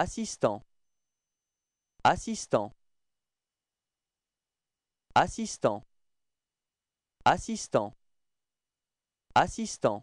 Assistant. Assistant. Assistant. Assistant. Assistant.